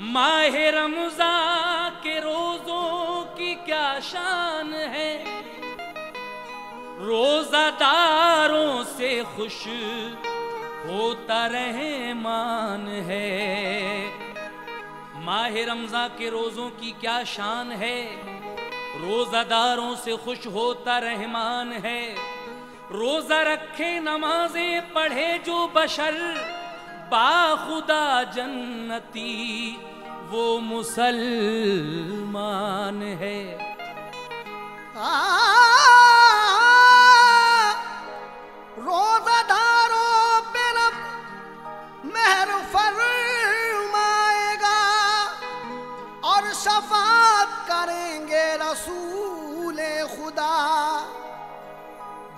माह रमजा के रोजों की क्या शान है? रोजादारों से खुश होता रहमान है। माह रमजा के रोजों की क्या शान है? रोजादारों से खुश होता रहमान है। रोजा रखे नमाजें, पढ़े जो बशर। बाखुदा जन्नती वो मुसलमान है। रोजादारों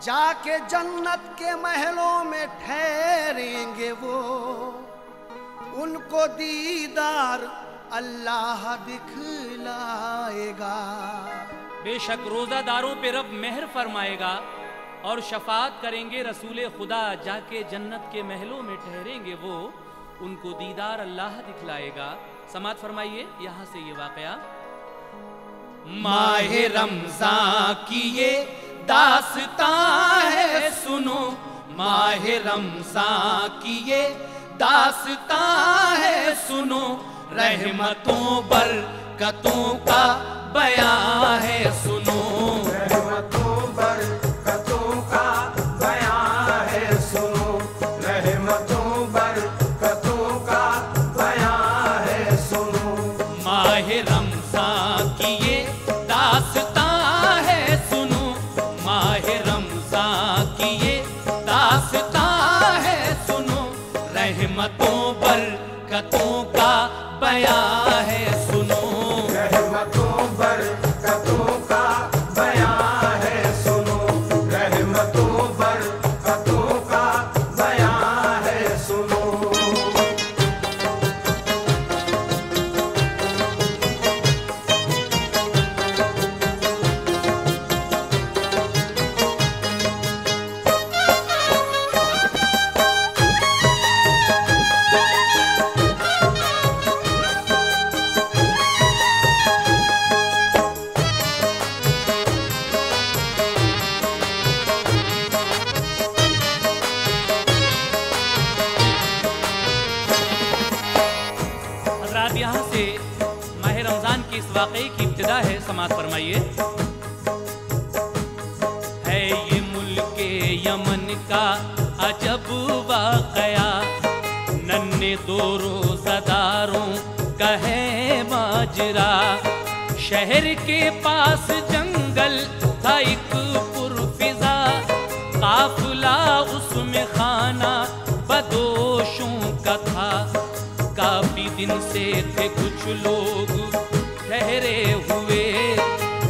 जाके जन्नत के महलों में ठहरेंगे वो। उनको दीदार अल्लाह दिखलाएगा। बेशक रोजादारों पे रब मेहर फरमाएगा और शफात करेंगे रसूल खुदा, जाके जन्नत के महलों में ठहरेंगे वो। उनको दीदार अल्लाह दिखलाएगा। समात फरमाइए, यहाँ से ये वाकया। माह रमज़ान की ये दासता है, सुनो, माह रमसा की ये दासता है, सुनो, रहमतों, बरकतों का बयां है, सुनो। हजरात यहाँ से माह रमज़ान की इस वाकई की इब्तदा है समात फरमाइए। है ये मुल्क यमन का अजब वाकया, नन्हे दो रोजादारों का है माजरा शहर के पास जंगल था एक पुरफिजा, काफिला उसमें खाना काफ़ी दिन से थे कुछ लोग ठहरे हुए।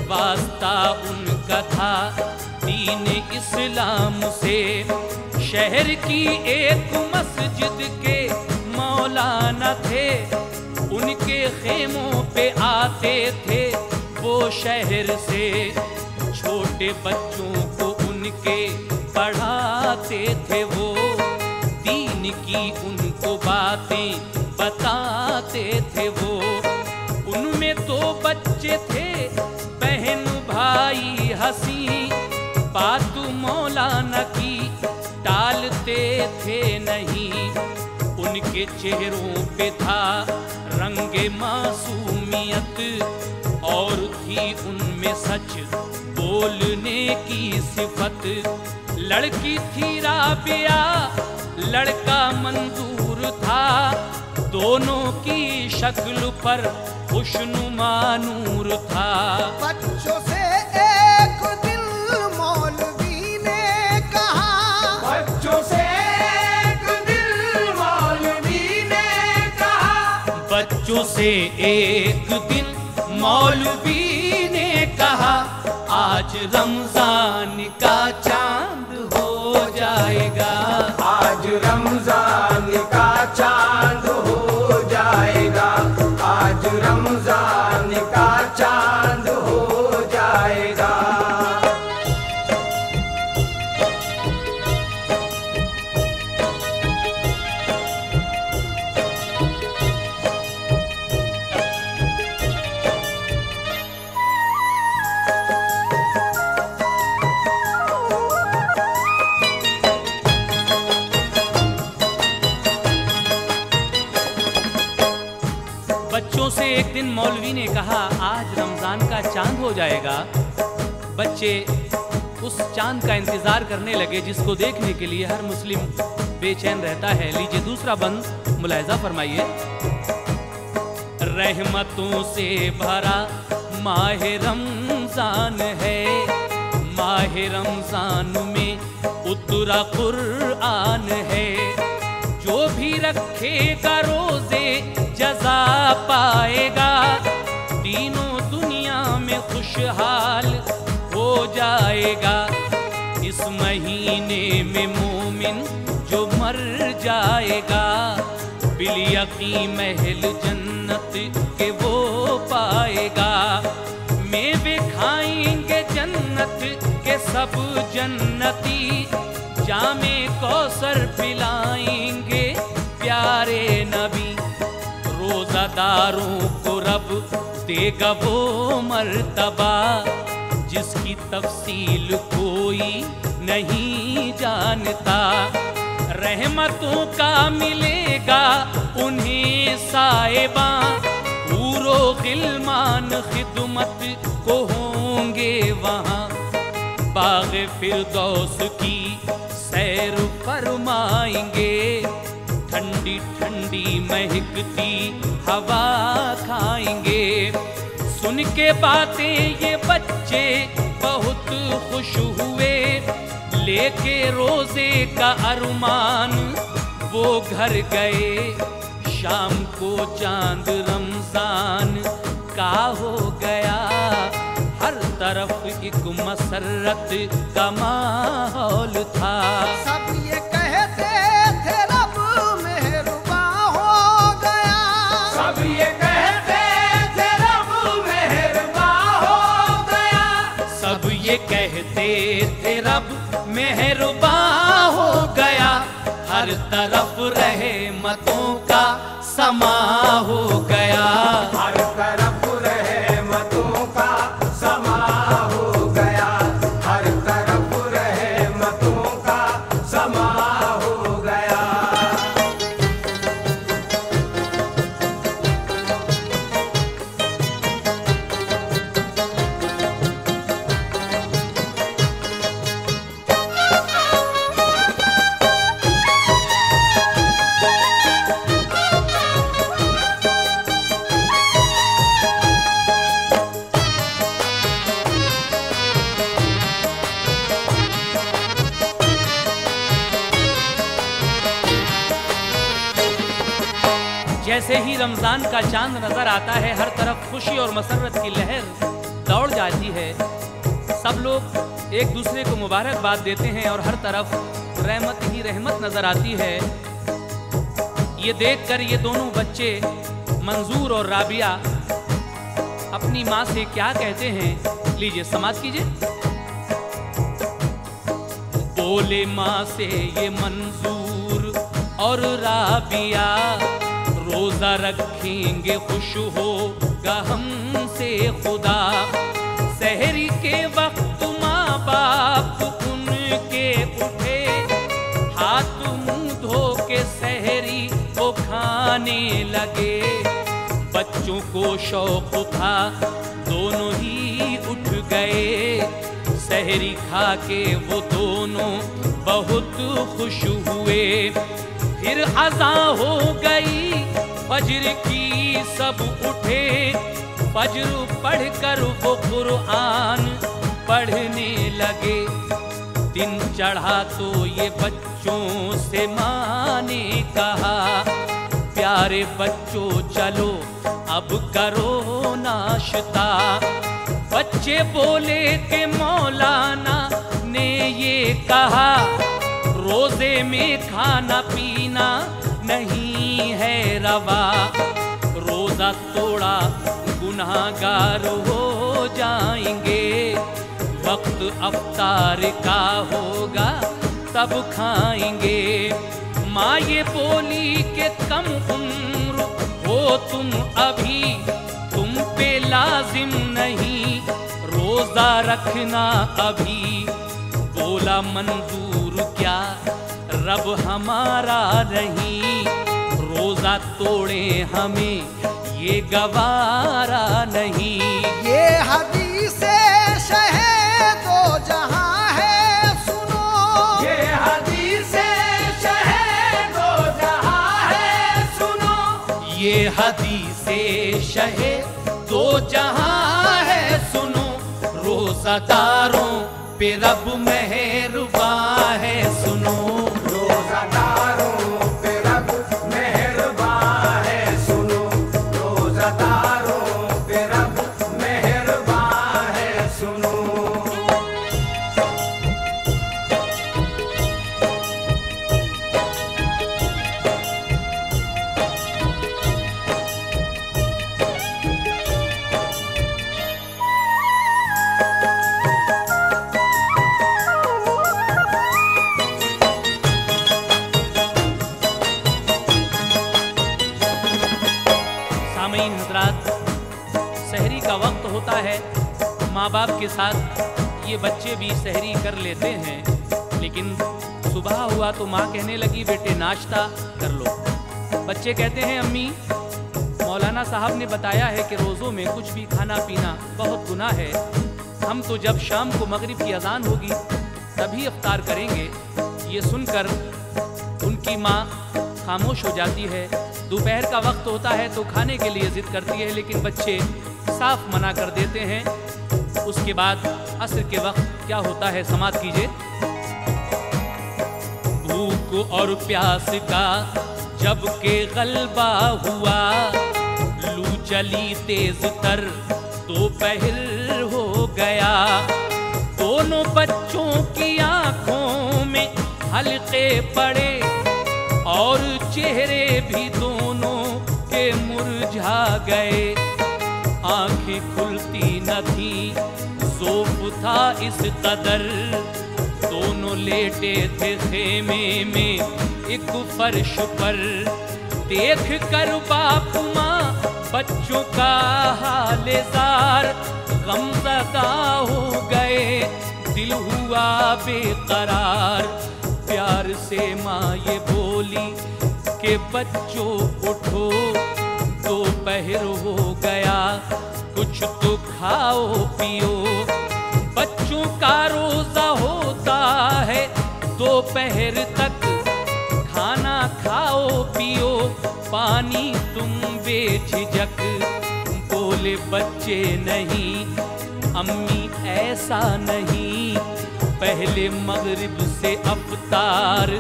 वास्ता उनका था दीन इस्लाम से। शहर की एक मस्जिद के मौलाना थे। उनके खेमों पे आते थे वो शहर से। छोटे बच्चों को उनके पढ़ाते थे वो। दीन की उनको बातें बताते थे वो। उनमें दो बच्चे थे, बहन, भाई, हँसी। बात मौलाना की टालते थे नहीं। उनके चेहरों पे था रंगे मासूमियत, और थी उनमें सच बोलने की सिफत। लड़की थी राबिया, लड़का मंजूर था दोनों की शक्ल पर खुशनुमा नूर था। बच्चों से एक दिल मौलवी ने कहा। बच्चों से एक दिल मौलवी ने कहा। बच्चों से एक दिन मौलवी ने कहा आज रमज़ान का चाँद जाएगा। बच्चे उस चाँद का इंतज़ार करने लगे जिसको देखने के लिए हर मुस्लिम बेचैन रहता है। लीजिए दूसरा बंद, मुलायजा फरमाइए। रहमतों से भरा माह रमज़ान है। माह रमज़ान में उतरा कुरआन है। जो भी रखेगा रोज़े जजा पाएगा, तीनों खुशहाल हो जाएगा। इस महीने में मोमिन जो मर जाएगा। बिलियकी महल जन्नत के वो पाएगा। मेवे खाएँगे जन्नत के सब जन्नती। जामे कौसर पिलाएँगे प्यारे नबी। रोजादारों को रब देगा वो मर्तबा, जिसकी तफसील कोई नहीं जानता। रहमतों का मिलेगा उन्हें साएबा पूरो गिलमान खिदमत को होंगे वहाँ। बाग फिरदौस की सैर फरमाएँगे ठंडी ठंडी महकती हवा खाएँगे। सुन के बातें ये बच्चे बहुत खुश हुए। लेके रोज़े का अरमान, वो घर गए शाम को चाँद रमज़ान। का हो गया हर तरफ़ एक मसरत का माहौल था। सब सब ये कहते थे रब, मेहरबा हो गया। हर तरफ़ रहे मतों का समा हो गया। हर तरफ़ का चाँद नज़र आता है, हर तरफ़ खुशी और मसरत की लहर दौड़ जाती है। सब लोग एक दूसरे को मुबारकबाद देते हैं और हर तरफ़ रहमत ही रहमत नज़र आती है। ये देखकर ये दोनों बच्चे, मंजूर और राबिया, अपनी माँ से क्या कहते हैं? लीजिए समाज कीजिए। बोले माँ से ये मंजूर और राबिया रोजा रखेंगे खुश होगा हमसे खुदा। शहरी के वक्त माँ बाप उनके उठे। हाथ मुँह धो के शहरी को खाने लगे। बच्चों को शौक था, दोनों ही उठ गए। शहरी खा के वो दोनों बहुत खुश हुए। फिर अजा हो गई। फजर की सब उठे। फजर पढ़कर वो कुरआन पढ़ने लगे। दिन चढ़ा तो ये बच्चों से माँ ने कहा, प्यारे बच्चों, चलो अब करो नाश्ता। बच्चे बोले के मौलाना ने ये कहा रोज़े में खाना पीना नहीं है रवा। रोजा तोड़ा गुनाहगार हो जाएँगे। वक्त अवतार का होगा, तब खाएँगे। माँ ये बोली के कम उम्र हो तुम अभी, तुम पे लाजिम नहीं। रोजा रखना अभी, बोला मंजूर क्या? रब हमारा नहीं रोजा तोड़े हमें ये गवारा नहीं। ये हदीस शहे तो जहाँ है सुनो। ये हदीस शहे दो जहाँ है सुनो। ये हदीसे शहे दो जहाँ है सुनो। रोजादारों पे रब मेहरबा है सुनो। के साथ ये बच्चे भी शहरी कर लेते हैं, लेकिन सुबह हुआ तो माँ कहने लगी, बेटे, नाश्ता कर लो। बच्चे कहते हैं, अम्मी, मौलाना साहब ने बताया है कि रोज़ों में कुछ भी खाना पीना बहुत गुना है। हम तो जब शाम को मगरिब की अजान होगी, तभी अफ्तार करेंगे। ये सुनकर उनकी माँ खामोश हो जाती है। दोपहर का वक्त होता है तो खाने के लिए जिद करती है, लेकिन बच्चे साफ़ मना कर देते हैं। उसके बाद असर के वक्त क्या होता है, समाप्त कीजिए। भूख और प्यास का जब के गलबा हुआ, लू चली तेज तर दोपहर हो गया। दोनों बच्चों की आँखों में हल्के पड़े और चेहरे भी दोनों के मुरझा गए। आँखें खुलती न थी जोफ था इस कदर। दोनों लेटे थे खेमे में एक फर्श पर। देख कर बाप माँ, बच्चों का हाल जार गमजदा हो गए, दिल हुआ बेकरार। प्यार से माँ ये बोली के बच्चों उठो। दोपहर हो गया। कुछ तो खाओ, पियो। बच्चों का रोजा होता है। दोपहर तक खाना खाओ, पियो। पानी तुम बेझिझक, बोले बच्चे नहीं। अम्मी ऐसा नहीं। पहले मगरिब से अवतार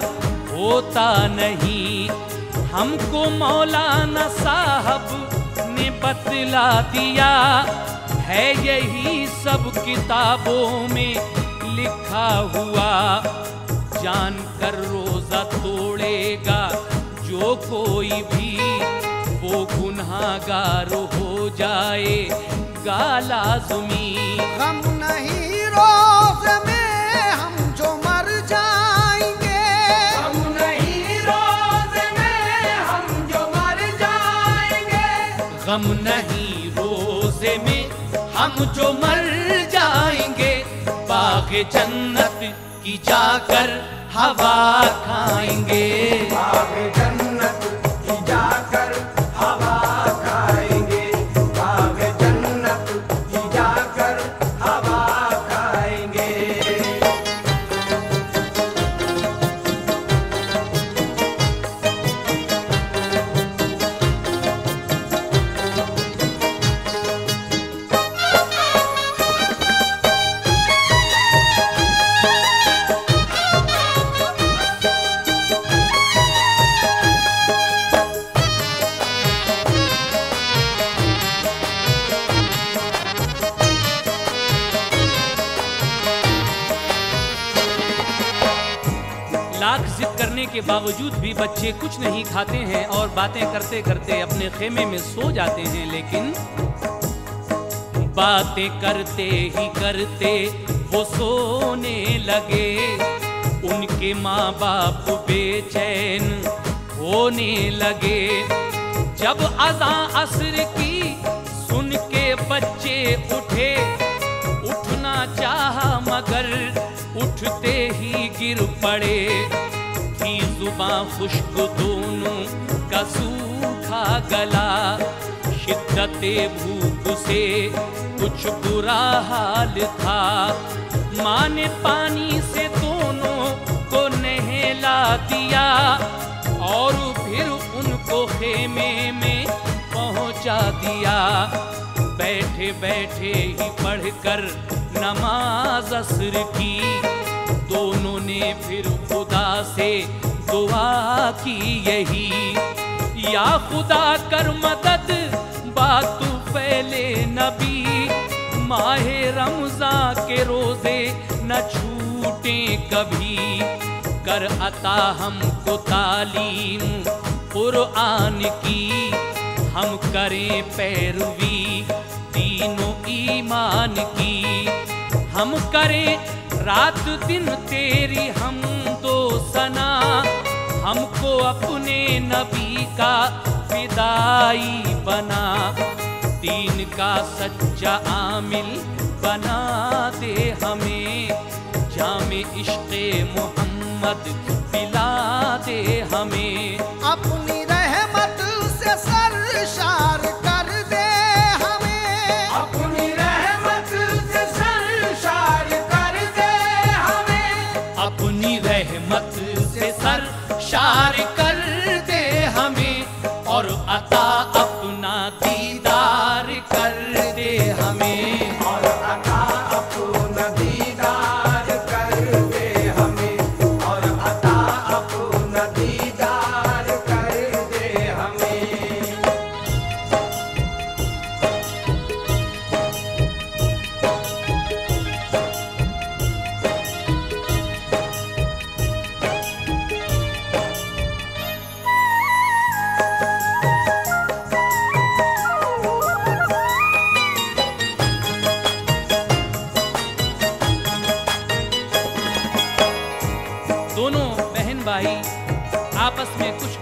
होता नहीं। हमको मौलाना साहब ने बतला दिया। है यही सब किताबों में लिखा हुआ। जान कर रोजा तोड़ेगा, जो कोई भी, वो गुनहागार हो जाए। गाला जुमी गम नहीं रोज में गम नहीं रोज़े में, हम जो मर जाएँगे, बाग जन्नत की जाकर हवा खाएँगे। बाग जन्नत बावजूद भी बच्चे कुछ नहीं खाते हैं और बातें करते करते अपने खेमे में सो जाते हैं, लेकिन बातें करते ही करते वो सोने लगे। उनके माँ बाप बेचैन होने लगे। जब अजा असर की सुन के बच्चे उठे, उठना चाहा मगर उठते ही गिर पड़े। थी जुबा खुश्क दोनों का सूखा गला, शिद्दत भूख से कुछ बुरा हाल था। माँ ने पानी से दोनों को नहला दिया और फिर उनको खेमे में पहुँचा दिया। बैठे बैठे ही पढ़कर नमाज़ असर की। दोनों ने फिर खुदा से दुआ की यही। या खुदा कर मदद, बात फैले नबी। माहे रमजा के रोज़े न छूटे कभी। कर अता हमको तालीम कुरआन की। हम करें पैरवी तीनों ईमान की। हम करें रात दिन तेरी हम तो सना। हमको अपने नबी का फिदाई बना। दीन का सच्चा आमिल बना दे हमें। जाम इश्क मोहम्मद पिला दे हमें। अपनी रहमत से सरशार कर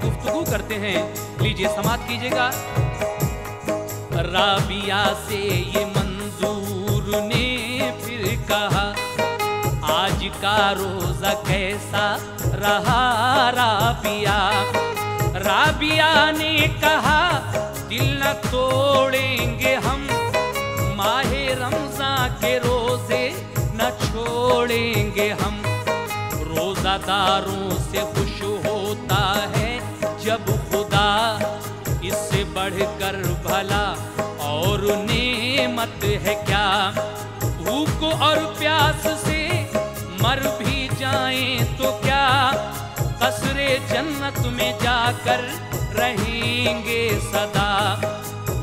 गुफ्तगू करते हैं। लीजिए समाप्त कीजिएगा। राबिया से ये मंजूर ने फिर कहा, आज का रोजा कैसा रहा राबिया? राबिया ने कहा, दिल न तोड़ेंगे हम, माहे रमजा के रोज़े न छोड़ेंगे हम। रोजादारों से खुश जब खुदा इससे बढ़कर भला और नेमत है क्या? भूख और प्यास से मर भी जाएँ तो क्या? कसरे जन्नत में जाकर रहेंगे सदा।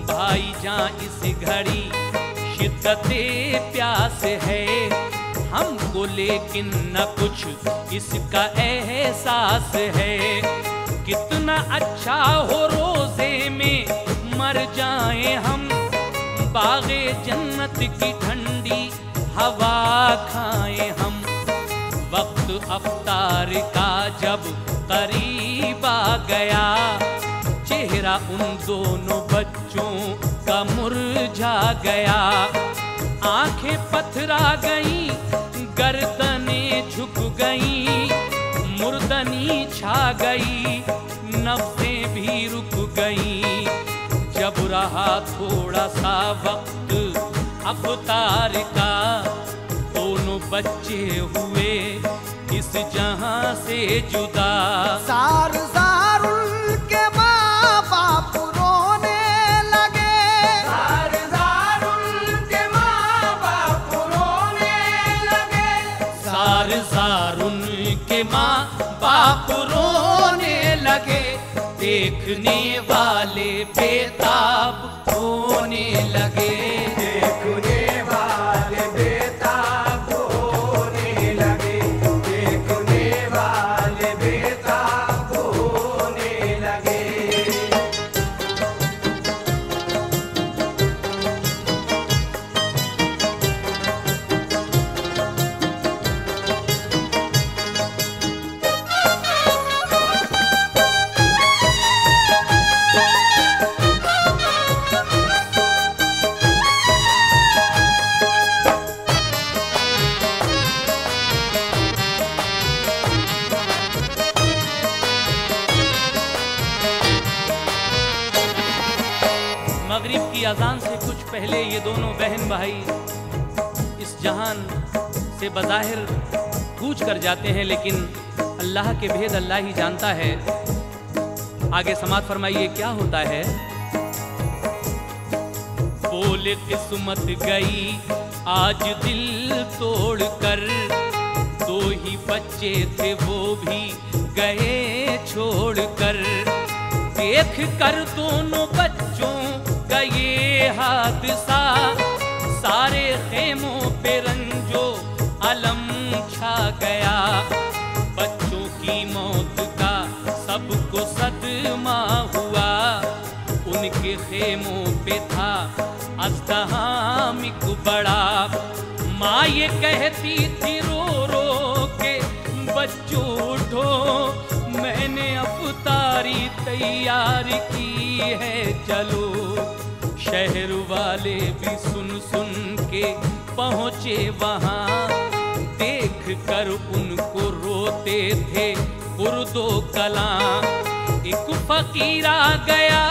भाई जान, इस घड़ी शिद्दते प्यास है। हमको लेकिन न कुछ इसका एहसास है। कितना अच्छा हो रोज़े में मर जाए हम। बागे जन्नत की ठंडी हवा खाएँ हम। वक्त अफ्तार का जब करीब आ गया, चेहरा उन दोनों बच्चों का मुरझा गया। आँखें पथरा गई रहा थोड़ा सा वक्त। अवतार का दोनों बच्चे हुए इस जहाँ से जुदा। सार जारुल के माँ बाप रोने लगे। जार जारुल के माँ बाप रोने लगे। सार सार उनके माँ बाप रोने लगे। देखने वाले बेताब होने लगे। की अजान से कुछ पहले ये दोनों बहन भाई इस जहान से बज़ाहिर कूच कर जाते हैं, लेकिन अल्लाह के भेद अल्लाह ही जानता है। आगे समाज फरमाइए, क्या होता है? बोले किस्मत गई, आज दिल तोड़ कर दो ही बच्चे थे, वो भी गए छोड़ कर। देख कर दोनों बच्चों ये हादसा सारे खेमों पे रंजो अलम छा गया। बच्चों की मौत का सबको सदमा हुआ। उनके खेमों पे था अस्तहामिक बड़ा। माँ ये कहती थी रो रो के, बच्चों उठो, मैंने अब अफतारी तैयार की है, चलो। शहर वाले भी सुन सुन के पहुँचे वहाँ। देख कर उनको रोते थे उर्दो कला। एक फकीर आ गया,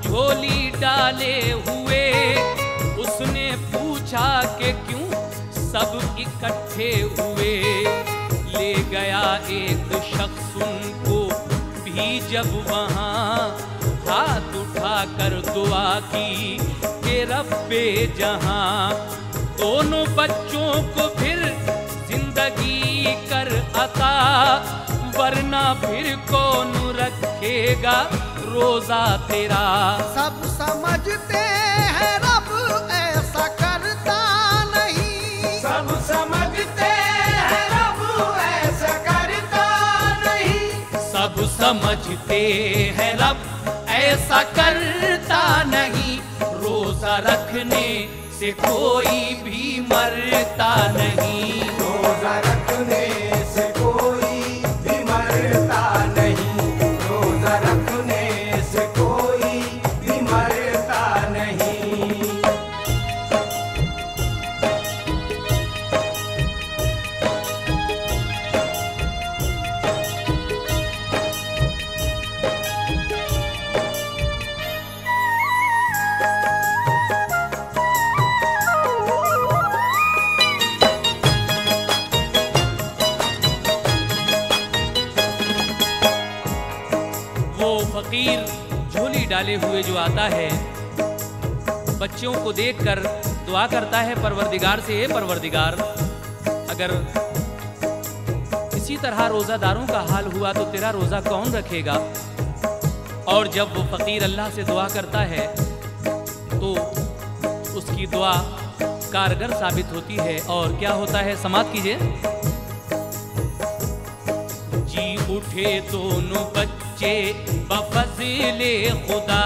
झोली डाले हुए। उसने पूछा कि क्यों सब इकट्ठे हुए? ले गया एक शख्स उनको भी जब वहाँ। हाथ उठा कर दुआ की के रब्बे जहाँ दोनों बच्चों को फिर ज़िंदगी कर अता वरना फिर कौन रखेगा रोजा तेरा। सब समझते हैं रब ऐसा करता नहीं। सब समझते हैं रब ऐसा करता नहीं। सब समझते हैं रब ऐसा करता नहीं। रोजा रखने से कोई भी मरता नहीं। रोजा रखने फकीर झोली डाले हुए जो आता है, बच्चों को देखकर दुआ करता है, परवरदिगार से हे परवरदिगार, अगर इसी तरह रोज़ादारों का हाल हुआ तो तेरा रोज़ा कौन रखेगा? और जब वो फकीर अल्लाह से दुआ करता है तो उसकी दुआ कारगर साबित होती है। और क्या होता है? समाप्त कीजिए। जी उठे दोनों बच्चे बफजले खुदा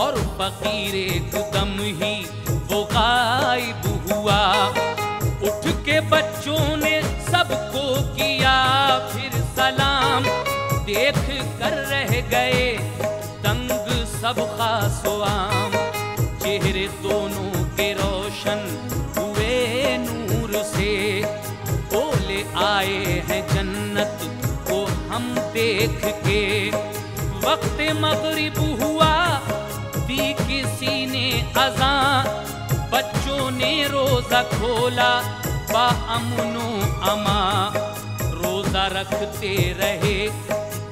और फकीर एकदम ही वो गायब हुआ। उठ के बच्चों ने सबको किया, फिर सलाम। देख कर रह गए, तंग सब खासवाम चेहरे दोनों के रोशन हुए नूर से। बोले आए हैं जन्नत हम देख के। वक्त मगरिब हुआ दी किसी ने अजा बच्चों ने रोजा खोला, बा अमनो अमा रोजा रखते रहे,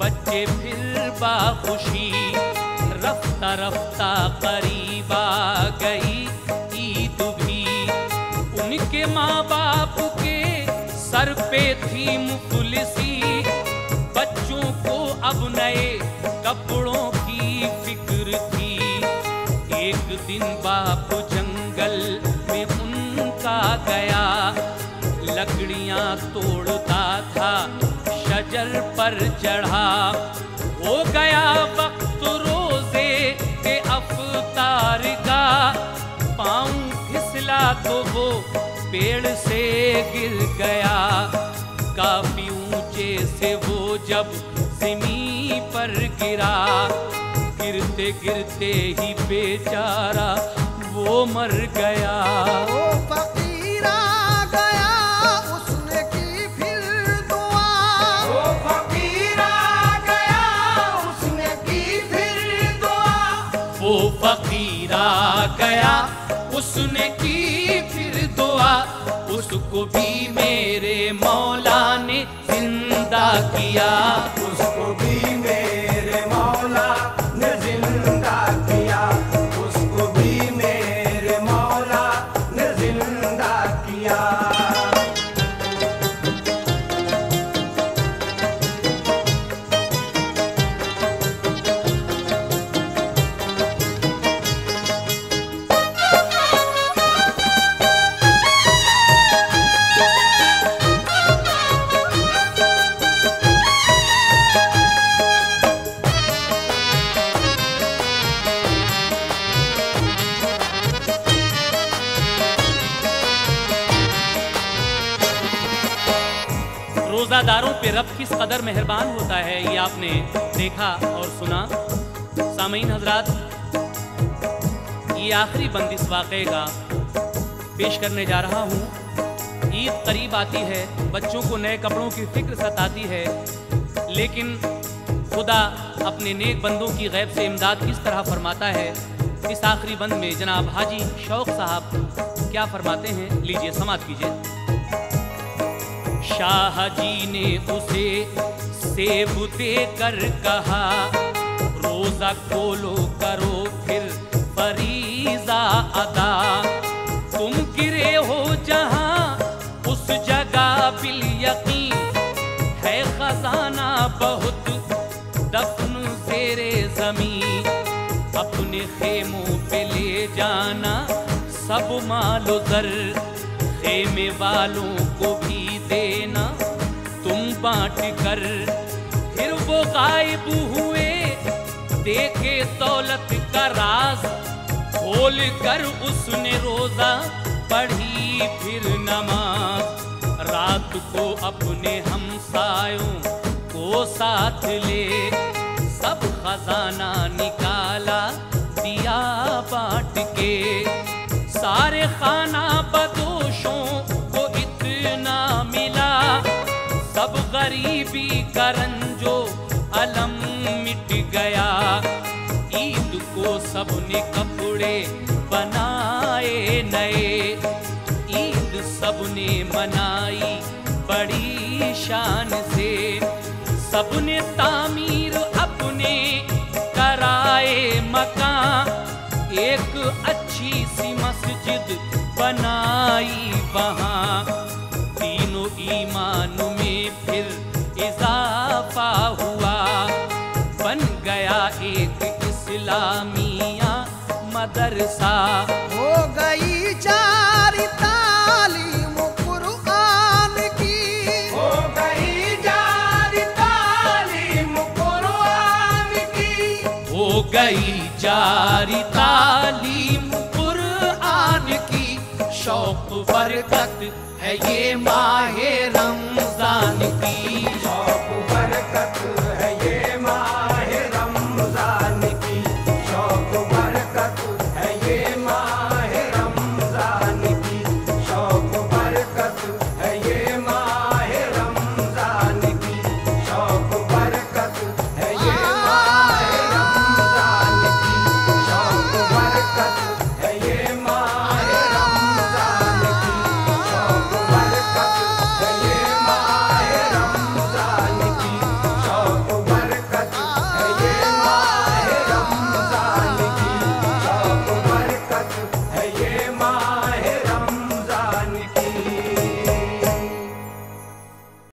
बच्चे फिर बाखुशी। रफ्ता रफ्ता करीब आ गई ईद भी। उनके माँ बाप के सर पे थी मुफलिसी। बच्चों को अब नए कपड़ों की फ़िक्र थी। एक दिन बाप जंगल में उनका गया। लकड़ियाँ तोड़ता था, शजर पर चढ़ा। हो गया वक्त रोज़े के अवतार का। पाँव फिसला तो वो पेड़ से गिर गया। काफ़ी ऊँचे से वो जब जमी पर गिरा गिरते गिरते ही बेचारा वो मर गया। वो फकीर गया उसने की फिर दुआ। वो फकीर गया उसने की फिर दुआ। वो फकीरा गया उसने की फिर दुआ। उसको भी मेरे मौला ने ज़िंदा किया। उसको भी मेरे मेहरबान होता है, ये आपने देखा और सुना। सामीन हजरात, ये आखिरी बंद इस वाक़े का पेश करने जा रहा हूँ। ईद करीब आती है, बच्चों को नए कपड़ों की फ़िक्र सताती है, लेकिन खुदा अपने नेक बंदों की गैब से इमदाद किस तरह फरमाता है? इस आखिरी बंद में जनाब हाजी शौक साहब क्या फरमाते हैं? लीजिए समाप्त कीजिए। शाह जी ने उसे सेब दे कर कहा, रोजा खोलो, करो फिर फरीजा अदा। तुम गिरे हो जहाँ, उस जगह बिल यकीन है खजाना बहुत, दफन तेरे ज़मीन अपने खेमों पे ले जाना, सब मालो दर खेमे वालों को भी देना, तुम बांट कर। फिर वो गायब हुए, देखे दौलत का राज। खोल कर उसने रोजा, पढ़ी फिर नमाज़। रात को अपने हमसायों को साथ ले। सब खजाना निकाला, दिया बांट के। सारे खाना गरीबी करंजो अलम मिट गया। ईद को सबने कपड़े बनाए नए। ईद सबने मनाई बड़ी शान से। सबने तामीर अपने कराए मकान। एक अच्छी सी मस्जिद बनाई वहाँ। मदरसा हो गई जारी तालीम कुरआन की। हो गई जारी तालीम कुरआन की। हो गई जारी तालीम कुरआन की। शौक बरकत है ये माहे रमज़ान की। शौक बरकत है